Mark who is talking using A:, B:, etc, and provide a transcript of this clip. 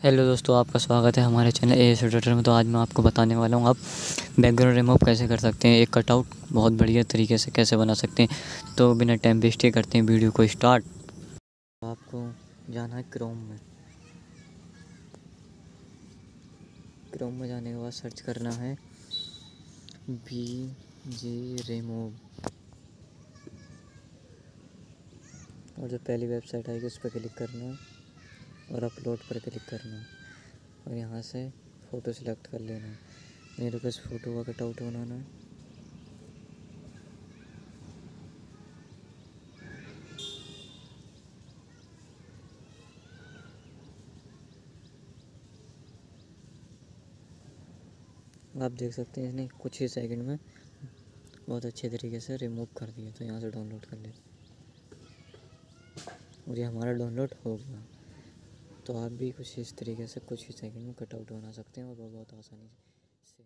A: Hello दोस्तों, आपका स्वागत है हमारे चैनल ए एडिटर में। तो आज मैं आपको बताने वाला हूँ, आप बैकग्राउंड रिमूव कैसे कर सकते हैं, एक कटआउट बहुत बढ़िया तरीके से कैसे बना सकते हैं। तो बिना टाइम वेस्ट ही करते हैं वीडियो को स्टार्ट आपको जाना है क्रोम में। क्रोम में जाने के बाद सर्च करना है बी जे रिमूव और जो पहली वेबसाइट आएगी, उस पर क्लिक करना है। और अपलोड पर क्लिक करना और यहाँ से फ़ोटो सेलेक्ट कर लेना। मेरे को इस फ़ोटो का कटआउट बनाना है। आप देख सकते हैं इसने कुछ ही सेकंड में बहुत अच्छे तरीके से रिमूव कर दिया तो यहाँ से डाउनलोड कर ले और ये हमारा डाउनलोड हो गया। तो आप भी कुछ इस तरीके से कुछ ही सेकंड में कटआउट बना सकते हैं और बहुत आसानी से